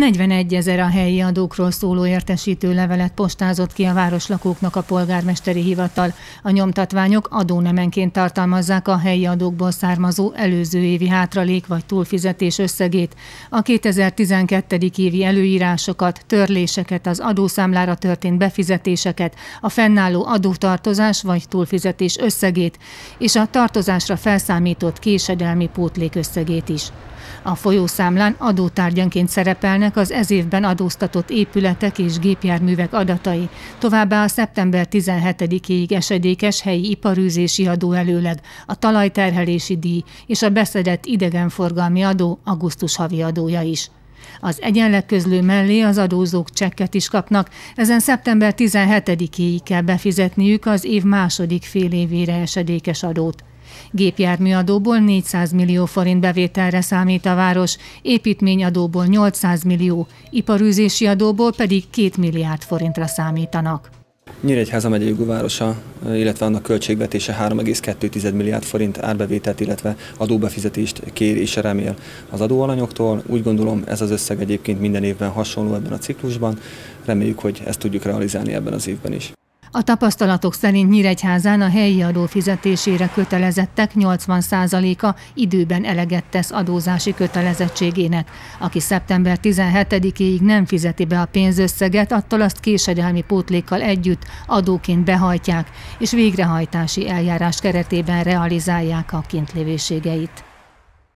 41 ezer a helyi adókról szóló értesítő levelet postázott ki a városlakóknak a polgármesteri hivatal. A nyomtatványok adónemenként tartalmazzák a helyi adókból származó előző évi hátralék vagy túlfizetés összegét, a 2012. évi előírásokat, törléseket, az adószámlára történt befizetéseket, a fennálló adótartozás vagy túlfizetés összegét, és a tartozásra felszámított késedelmi pótlék összegét is. A folyószámlán adótárgyanként szerepelnek az ez évben adóztatott épületek és gépjárművek adatai, továbbá a szeptember 17-ig esedékes helyi iparűzési adó előleg, a talajterhelési díj és a beszedett idegenforgalmi adó augusztus havi adója is. Az egyenlegközlő mellé az adózók csekket is kapnak, ezen szeptember 17-éig kell befizetniük az év második fél évére esedékes adót. Gépjárműadóból 400 millió forint bevételre számít a város, építményadóból 800 millió, iparűzési adóból pedig 2 milliárd forintra számítanak. Nyíregyháza megyei városa, illetve annak költségvetése 3,2 milliárd forint árbevételt, illetve adóbefizetést kér és remél az adóalanyoktól. Úgy gondolom ez az összeg egyébként minden évben hasonló ebben a ciklusban. Reméljük, hogy ezt tudjuk realizálni ebben az évben is. A tapasztalatok szerint Nyíregyházán a helyi adó fizetésére kötelezettek 80%-a időben eleget tesz adózási kötelezettségének. Aki szeptember 17-ig nem fizeti be a pénzösszeget, attól azt késedelmi pótlékkal együtt adóként behajtják, és végrehajtási eljárás keretében realizálják a kintlévőségeit.